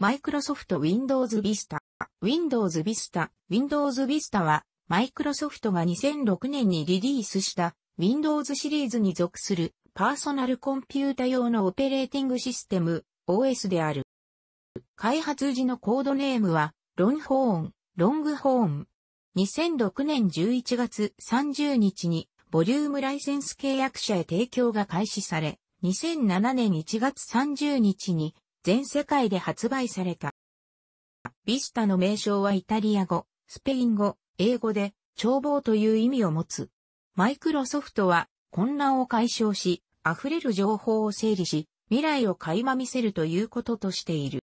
マイクロソフト Windows Vista。Windows Vista。Windows Vista は、マイクロソフトが2006年にリリースした Windows シリーズに属するパーソナルコンピュータ用のオペレーティングシステム OS である。開発時のコードネームはロンホーン、ロングホーン。2006年11月30日にボリュームライセンス契約者へ提供が開始され、2007年1月30日に全世界で発売された。ビスタの名称はイタリア語、スペイン語、英語で眺望という意味を持つ。マイクロソフトは混乱を解消し、溢れる情報を整理し、未来を垣間見せるということとしている。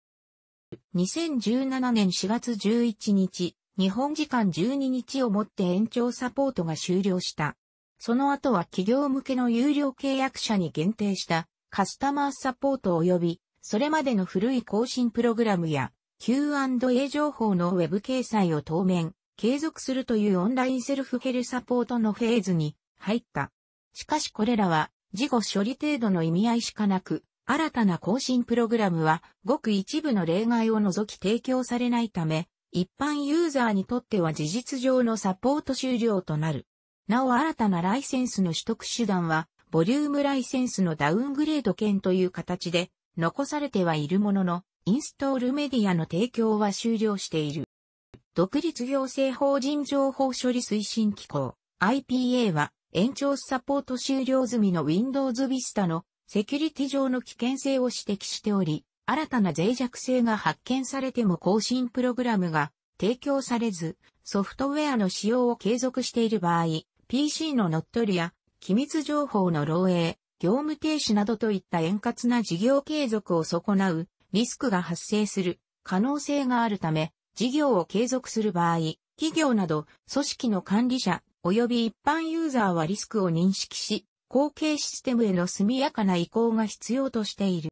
2017年4月11日、日本時間12日をもって延長サポートが終了した。その後は企業向けの有料契約者に限定したカスタマーサポート及び、それまでの古い更新プログラムや Q&A 情報のウェブ掲載を当面、継続するというオンラインセルフヘルサポートのフェーズに入った。しかしこれらは事後処理程度の意味合いしかなく、新たな更新プログラムはごく一部の例外を除き提供されないため、一般ユーザーにとっては事実上のサポート終了となる。なお新たなライセンスの取得手段は、ボリュームライセンスのダウングレード券という形で残されてはいるものの、インストールメディアの提供は終了している。独立行政法人情報処理推進機構 IPA は延長サポート終了済みの Windows Vista のセキュリティ上の危険性を指摘しており、新たな脆弱性が発見されても更新プログラムが提供されず、ソフトウェアの使用を継続している場合、PC の乗っ取りや機密情報の漏洩、業務停止などといった円滑な事業継続を損なうリスクが発生する可能性があるため、事業を継続する場合、企業など組織の管理者及び一般ユーザーはリスクを認識し、後継システムへの速やかな移行が必要としている。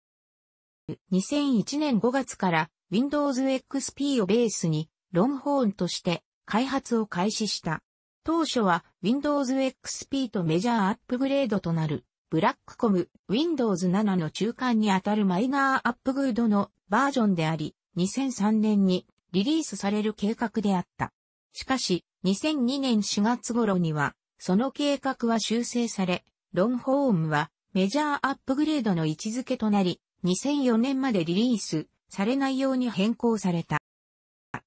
2001年5月から Windows XP をベースにロンホーンとして開発を開始した。当初は Windows XP とメジャーアップグレードとなるブラックコム Windows 7の中間にあたるマイナーアップグードのバージョンであり、2003年にリリースされる計画であった。しかし、2002年4月頃には、その計画は修正され、ロンホームはメジャーアップグレードの位置づけとなり、2004年までリリースされないように変更された。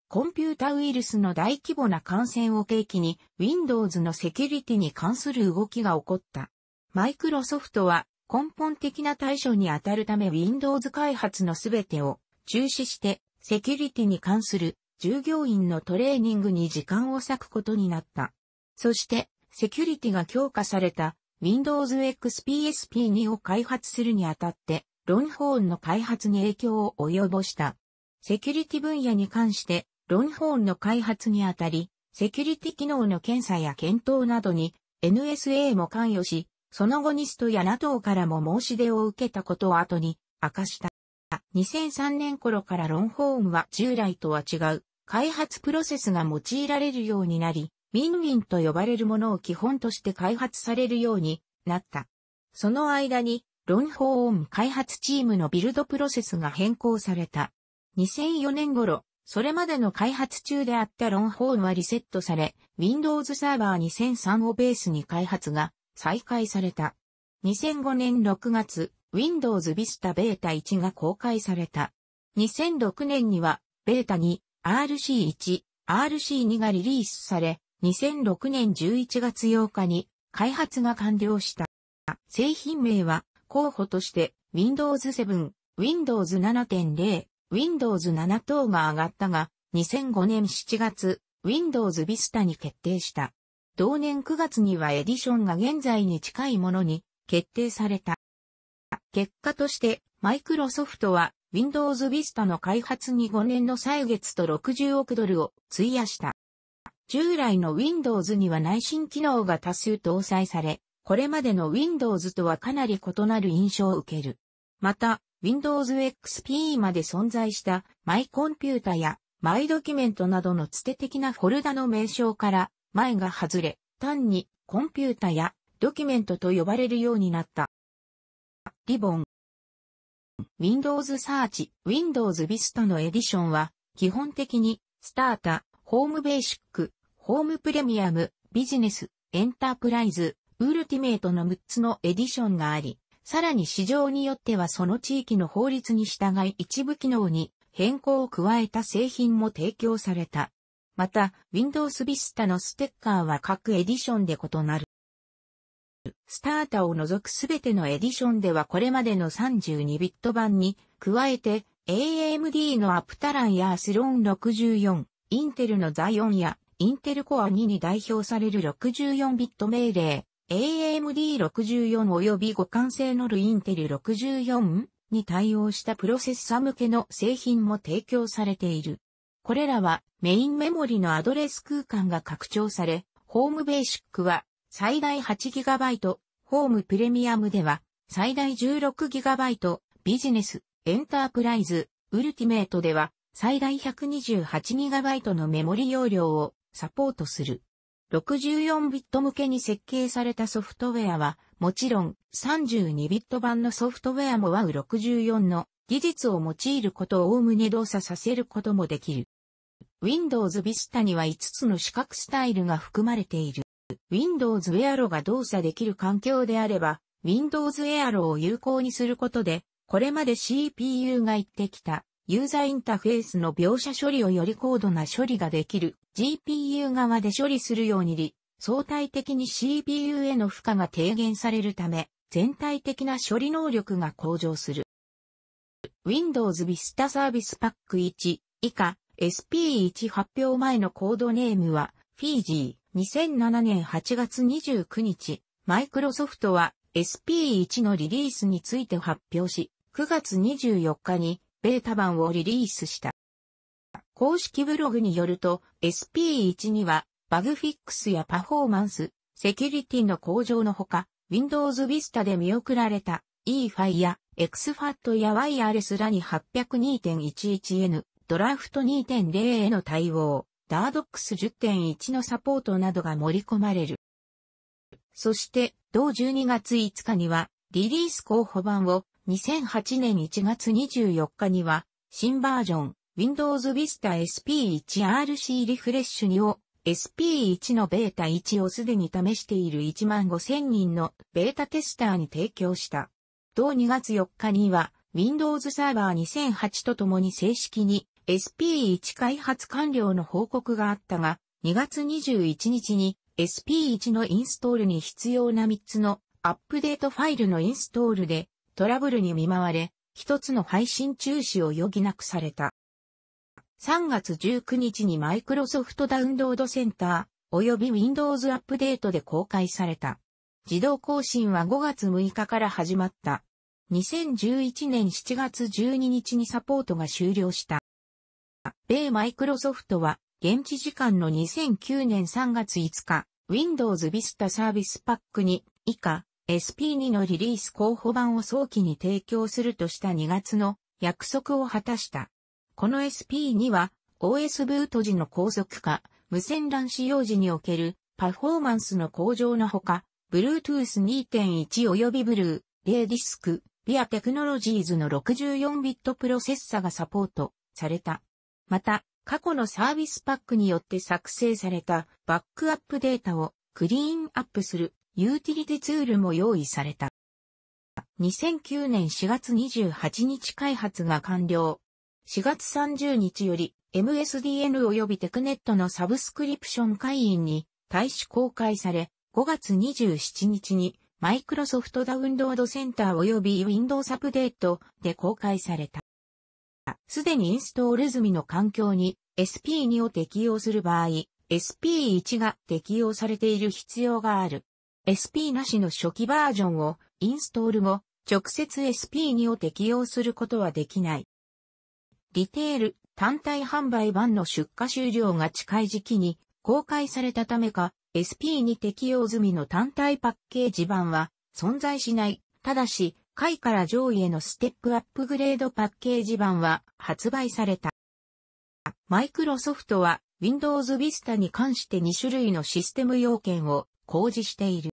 コンピュータウイルスの大規模な感染を契機に Windows のセキュリティに関する動きが起こった。マイクロソフトは根本的な対処に当たるため Windows 開発のすべてを中止してセキュリティに関する従業員のトレーニングに時間を割くことになった。そして、セキュリティが強化された Windows XPSP2 を開発するにあたって、ロンホーンの開発に影響を及ぼした。セキュリティ分野に関して、ロンホーンの開発にあたり、セキュリティ機能の検査や検討などに NSA も関与し、その後ニストや NATO からも申し出を受けたことを後に明かした。2003年頃からロンホーンは従来とは違う開発プロセスが用いられるようになり、ウィンウィンと呼ばれるものを基本として開発されるようになった。その間に、ロンホーン開発チームのビルドプロセスが変更された。2004年頃、それまでの開発中であったロンホーンはリセットされ、Windows Server 2003をベースに開発が再開された。2005年6月、Windows Vista Beta 1が公開された。2006年には、ベータ2、RC1、RC2 がリリースされ、2006年11月8日に開発が完了した。製品名は候補として Windows 7、Windows 7.0、Windows 7等が上がったが、2005年7月、Windows Vista に決定した。同年9月にはエディションが現在に近いものに決定された。結果として、マイクロソフトは Windows Vista の開発に5年の歳月と60億ドルを費やした。従来の Windows には内申機能が多数搭載され、これまでの Windows とはかなり異なる印象を受ける。また、Windows XP まで存在したマイコンピュータやマイドキュメントなどのつて的なフォルダの名称から前が外れ、単にコンピュータやドキュメントと呼ばれるようになった。リボン Windows Search、Windows Vista のエディションは、基本的に、スタータ、ホームベーシック、ホームプレミアム、ビジネス、エンタープライズ、ウルティメイトの6つのエディションがあり、さらに市場によってはその地域の法律に従い一部機能に変更を加えた製品も提供された。また、Windows Vista のステッカーは各エディションで異なる。スタータを除くすべてのエディションではこれまでの32ビット版に加えて AMD のアプタランやスローン64、インテルのザイオンやインテルコア2に代表される64ビット命令、AMD64 及び互換性のるインテル64に対応したプロセッサ向けの製品も提供されている。これらはメインメモリのアドレス空間が拡張され、ホームベーシックは最大 8GB、ホームプレミアムでは最大 16GB、ビジネス、エンタープライズ、ウルティメイトでは最大 128GB のメモリ容量をサポートする。64ビット向けに設計されたソフトウェアは、もちろん32ビット版のソフトウェアも WAV64 の技術を用いることを概ね動作させることもできる。Windows Vista には5つの四角スタイルが含まれている。Windows Aero が動作できる環境であれば、Windows Aero を有効にすることで、これまで CPU が言ってきたユーザーインターフェースの描写処理をより高度な処理ができる GPU 側で処理するようにり、相対的に CPU への負荷が低減されるため、全体的な処理能力が向上する。Windows Vista Service Pack 1以下 SP1 発表前のコードネームは Fiji 2007年8月29日、マイクロソフトは SP1 のリリースについて発表し、9月24日にベータ版をリリースした。公式ブログによると SP1 にはバグフィックスやパフォーマンス、セキュリティの向上のほか、Windows Vista で見送られた eFi や XFAT やワイヤレスらに 802.11n、ドラフト2.0への対応、DARDOX 10.1のサポートなどが盛り込まれる。そして、同12月5日には、リリース候補版を2008年1月24日には、新バージョン、Windows Vista SP1RC リフレッシュ2を SP1 のベータ1をすでに試している1万5000人のベータテスターに提供した。同2月4日には Windows Server 2008とともに正式に SP1 開発完了の報告があったが、2月21日に SP1 のインストールに必要な3つのアップデートファイルのインストールでトラブルに見舞われ、一つの配信中止を余儀なくされた。3月19日にマイクロソフトダウンロードセンター及び Windows アップデートで公開された。自動更新は5月6日から始まった。2011年7月12日にサポートが終了した。米マイクロソフトは現地時間の2009年3月5日、Windows Vista サービスパックに以下 SP2 のリリース候補版を早期に提供するとした2月の約束を果たした。この SP2 は OS ブート時の高速化、無線 LAN 使用時におけるパフォーマンスの向上のほか、Bluetooth 2.1及び Blue、レーディスク、ビアテクノロジーズの64ビットプロセッサがサポートされた。また、過去のサービスパックによって作成されたバックアップデータをクリーンアップするユーティリティツールも用意された。2009年4月28日開発が完了。4月30日より MSDN 及びテクネットのサブスクリプション会員に対し公開され、5月27日にマイクロソフトダウンロードセンター及び Windows アップデートで公開された。すでにインストール済みの環境に SP2 を適用する場合、SP1 が適用されている必要がある。SP なしの初期バージョンをインストール後、直接 SP2 を適用することはできない。リテール単体販売版の出荷終了が近い時期に公開されたためか、SP に適用済みの単体パッケージ版は存在しない。ただし、下位から上位へのステップアップグレードパッケージ版は発売された。マイクロソフトは Windows Vista に関して2種類のシステム要件を公示している。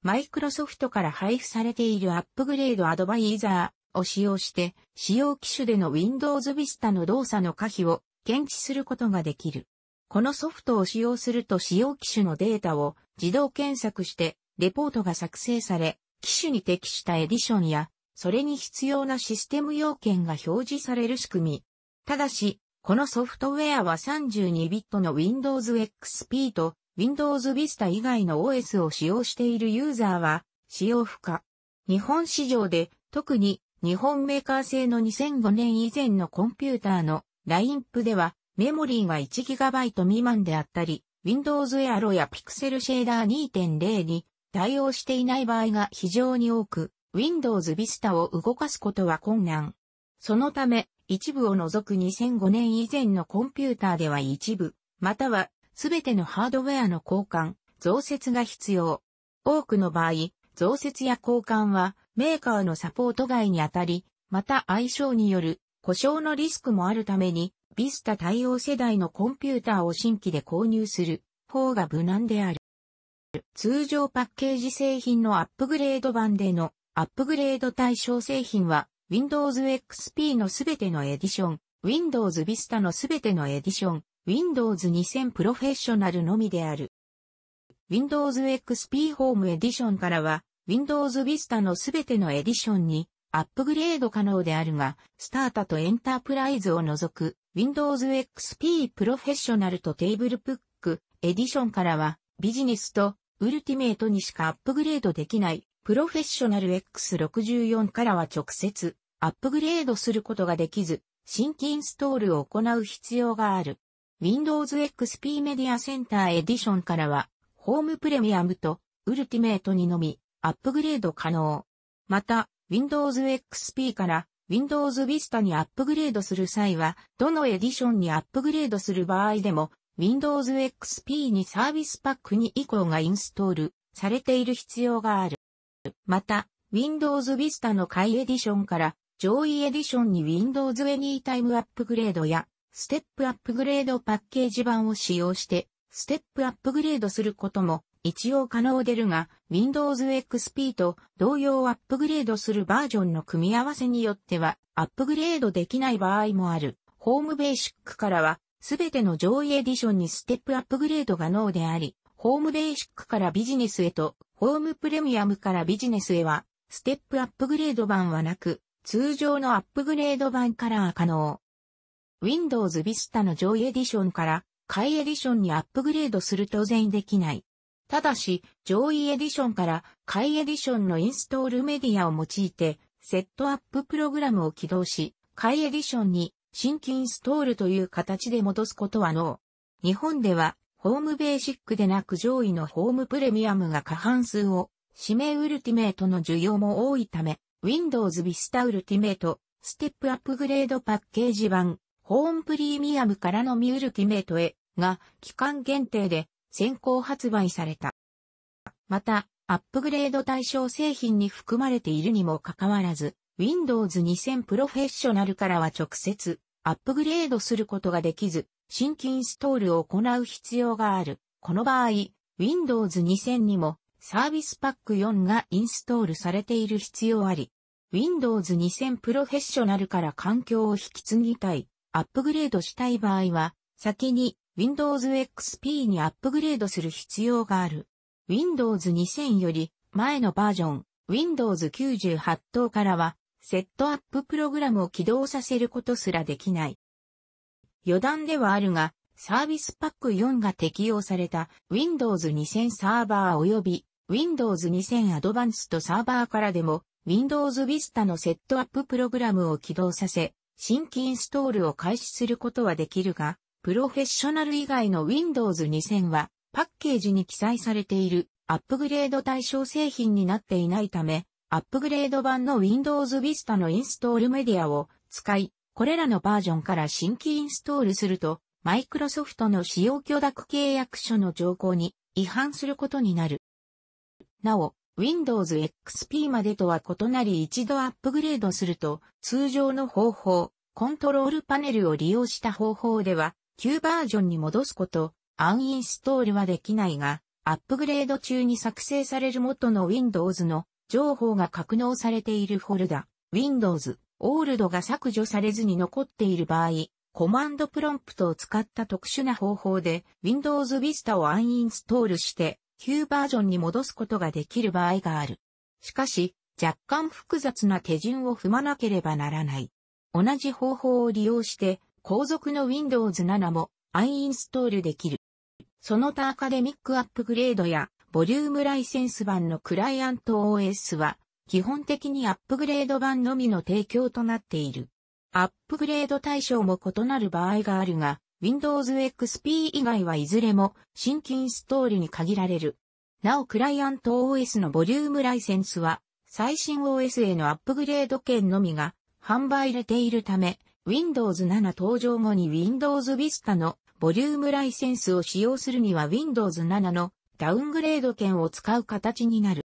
マイクロソフトから配布されているアップグレードアドバイザーを使用して、使用機種での Windows Vista の動作の可否を検知することができる。このソフトを使用すると使用機種のデータを自動検索して、レポートが作成され、機種に適したエディションや、それに必要なシステム要件が表示される仕組み。ただし、このソフトウェアは32ビットの Windows XP と Windows Vista 以外の OS を使用しているユーザーは使用不可。日本市場で特に日本メーカー製の2005年以前のコンピューターのラインプではメモリーが 1GB 未満であったり、Windows Aero や Pixel Shader 2.0に対応していない場合が非常に多く、Windows Vista を動かすことは困難。そのため、一部を除く2005年以前のコンピューターでは一部、またはすべてのハードウェアの交換、増設が必要。多くの場合、増設や交換はメーカーのサポート外にあたり、また相性による故障のリスクもあるために、ビスタ対応世代のコンピューターを新規で購入する方が無難である。通常パッケージ製品のアップグレード版でのアップグレード対象製品は Windows XP のすべてのエディション、Windows Vista のすべてのエディション、Windows 2000プロフェッショナルのみである。Windows XP Home Edition からは Windows Vista のすべてのエディションにアップグレード可能であるが、スタータとエンタープライズを除く Windows XP プロフェッショナルとテーブルプックエディションからはビジネスとウルティメイトにしかアップグレードできない、プロフェッショナル X64 からは直接、アップグレードすることができず、新規インストールを行う必要がある。Windows XP Media Center Edition からは、 Home Premium と Ultimate にのみ、アップグレード可能。また、Windows XP から Windows Vista にアップグレードする際は、どのエディションにアップグレードする場合でも、Windows XP に Service Pack 2以降がインストールされている必要がある。また、Windows Vista の下位エディションから上位エディションに Windows Anytime アップグレードやステップアップグレードパッケージ版を使用してステップアップグレードすることも一応可能であるが Windows XP と同様アップグレードするバージョンの組み合わせによってはアップグレードできない場合もある。 Home Basic からはすべての上位エディションにステップアップグレードが可能であり、 Home Basic から Business へと、 Home Premium から Business へは、ステップアップグレード版はなく、通常のアップグレード版からは可能。Windows Vista の上位エディションから下位エディションにアップグレードすることはできない。ただし、上位エディションから下位エディションのインストールメディアを用いて、セットアッププログラムを起動し、下位エディションに新規インストールという形で戻すことはノー。日本では、ホームベーシックでなく上位のホームプレミアムが過半数を、指名ウルティメイトの需要も多いため、Windows Vista Ultimate、ステップアップグレードパッケージ版、ホームプレミアムからのミウルティメイトへが期間限定で先行発売された。また、アップグレード対象製品に含まれているにもかかわらず、Windows 2000プロフェッショナルからは直接アップグレードすることができず、新規インストールを行う必要がある。この場合、Windows 2000にもサービスパック4がインストールされている必要あり、Windows 2000プロフェッショナルから環境を引き継ぎたい、アップグレードしたい場合は、先に Windows XP にアップグレードする必要がある。Windows 2000より前のバージョン、Windows 98等からは、セットアッププログラムを起動させることすらできない。余談ではあるが、サービスパック4が適用された Windows 2000サーバー及び Windows 2000アドバンストサーバーからでも Windows Vista のセットアッププログラムを起動させ、新規インストールを開始することはできるが、プロフェッショナル以外の Windows 2000はパッケージに記載されているアップグレード対象製品になっていないため、アップグレード版の Windows Vista のインストールメディアを使い、これらのバージョンから新規インストールすると、マイクロソフトの使用許諾契約書の条項に違反することになる。なお、Windows XP までとは異なり一度アップグレードすると、通常の方法、コントロールパネルを利用した方法では、旧バージョンに戻すこと、アンインストールはできないが、アップグレード中に作成される元の Windows の情報が格納されているフォルダ、Windows、オールドが削除されずに残っている場合、コマンドプロンプトを使った特殊な方法で Windows Vista をアンインストールして旧バージョンに戻すことができる場合がある。しかし、若干複雑な手順を踏まなければならない。同じ方法を利用して後続の Windows 7もアンインストールできる。その他アカデミックアップグレードやボリュームライセンス版のクライアント OS は基本的にアップグレード版のみの提供となっている。アップグレード対象も異なる場合があるが、Windows XP 以外はいずれも新規インストールに限られる。なおクライアント OS のボリュームライセンスは最新 OS へのアップグレード券のみが販売れているため、Windows 7登場後に Windows Vista のボリュームライセンスを使用するには Windows 7のダウングレード券を使う形になる。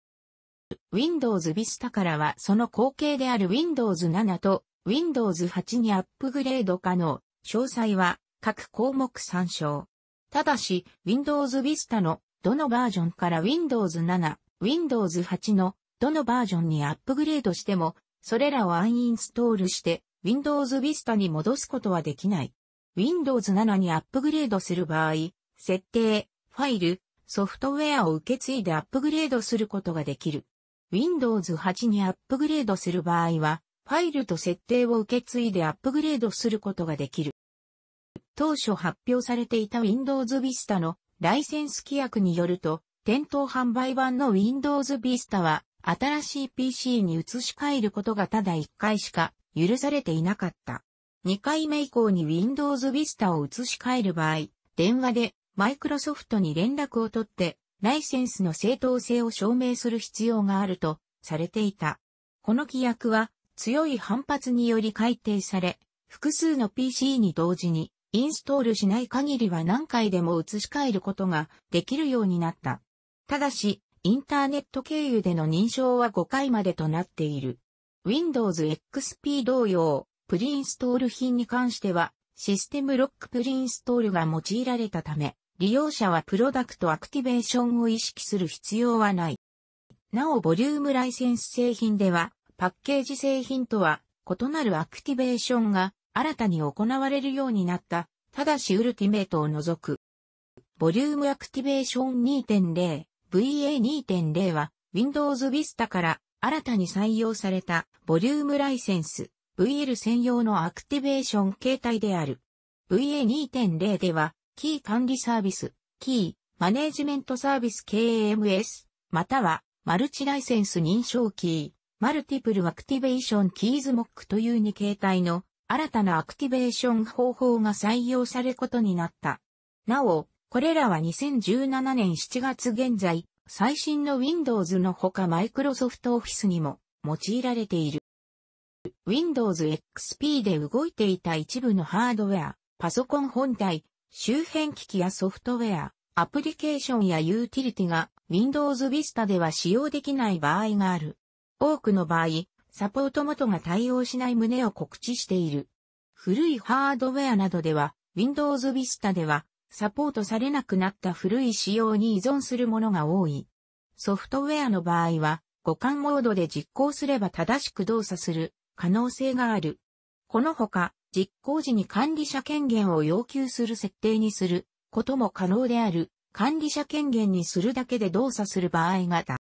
Windows Vista からはその後継である Windows 7と Windows 8にアップグレード可能。詳細は各項目参照。ただし、Windows Vista のどのバージョンから Windows 7、Windows 8のどのバージョンにアップグレードしても、それらをアンインストールして Windows Vista に戻すことはできない。Windows 7にアップグレードする場合、設定、ファイル、ソフトウェアを受け継いでアップグレードすることができる。Windows 8にアップグレードする場合は、ファイルと設定を受け継いでアップグレードすることができる。当初発表されていた Windows Vista のライセンス規約によると、店頭販売版の Windows Vista は新しい PC に移し替えることがただ1回しか許されていなかった。2回目以降に Windows Vista を移し替える場合、電話でマイクロソフトに連絡を取ってライセンスの正当性を証明する必要があるとされていた。この規約は強い反発により改定され、複数の PC に同時にインストールしない限りは何回でも移し替えることができるようになった。ただし、インターネット経由での認証は5回までとなっている。Windows XP 同様、プリインストール品に関しては、システムロックプリインストールが用いられたため、利用者はプロダクトアクティベーションを意識する必要はない。なお、ボリュームライセンス製品では、パッケージ製品とは異なるアクティベーションが新たに行われるようになった。ただし Ultimate を除く。ボリュームアクティベーション2.0、VA2.0 は Windows Vista から新たに採用されたボリュームライセンス VL 専用のアクティベーション形態である。VA2.0 ではキー管理サービス、Key Management Service KMS、または、マルチライセンス認証キー、 Multiple Activation Keys MAK という2形態の新たなアクティベーション方法が採用されることになった。なお、これらは2017年7月現在、最新の Windows のほか Microsoft Office にも用いられている。Windows XP で動いていた一部のハードウェア、パソコン本体、周辺機器やソフトウェア、アプリケーションやユーティリティが Windows Vista では使用できない場合がある。多くの場合、サポート元が対応しない旨を告知している。古いハードウェアなどでは Windows Vista ではサポートされなくなった古い仕様に依存するものが多い。ソフトウェアの場合は互換モードで実行すれば正しく動作する可能性がある。このほか、実行時に管理者権限を要求する設定にすることも可能である。管理者権限にするだけで動作する場合がだ。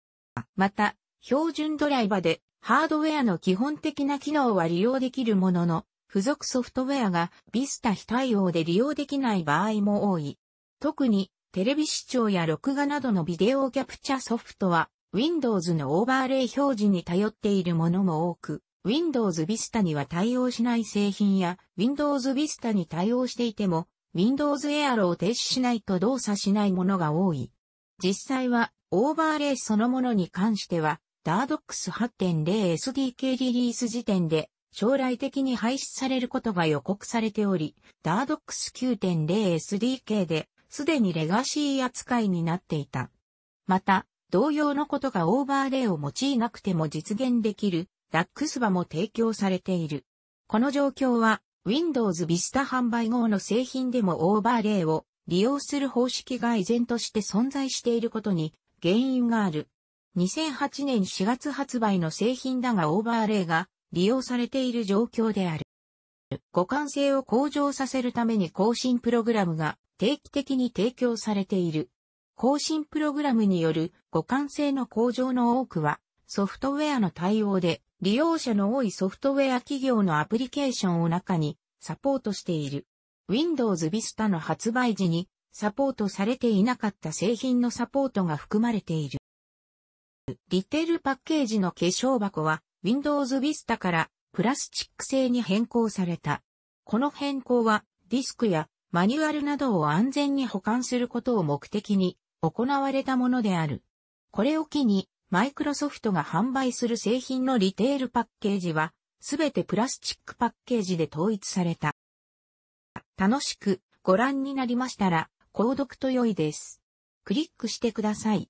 また、標準ドライバでハードウェアの基本的な機能は利用できるものの、付属ソフトウェアが Vista 非対応で利用できない場合も多い。特にテレビ視聴や録画などのビデオキャプチャソフトは Windows のオーバーレイ表示に頼っているものも多く、Windows Vista には対応しない製品や Windows Vista に対応していても Windows Air を停止しないと動作しないものが多い。実際はオーバーレイそのものに関しては DARDOX 8.0 SDK リリース時点で将来的に廃止されることが予告されており DARDOX 9.0 SDK ですでにレガシー扱いになっていた。また、同様のことがオーバーレイを用いなくても実現できるダックスバも提供されている。この状況は Windows Vista 販売後の製品でもオーバーレイを利用する方式が依然として存在していることに原因がある。2008年4月発売の製品だがオーバーレイが利用されている状況である。互換性を向上させるために更新プログラムが定期的に提供されている。更新プログラムによる互換性の向上の多くはソフトウェアの対応で利用者の多いソフトウェア企業のアプリケーションを中にサポートしている。Windows Vista の発売時にサポートされていなかった製品のサポートが含まれている。リテールパッケージの化粧箱は Windows Vista からプラスチック製に変更された。この変更はディスクやマニュアルなどを安全に保管することを目的に行われたものである。これを機にマイクロソフトが販売する製品のリテールパッケージはすべてプラスチックパッケージで統一された。楽しくご覧になりましたら購読と良いです。クリックしてください。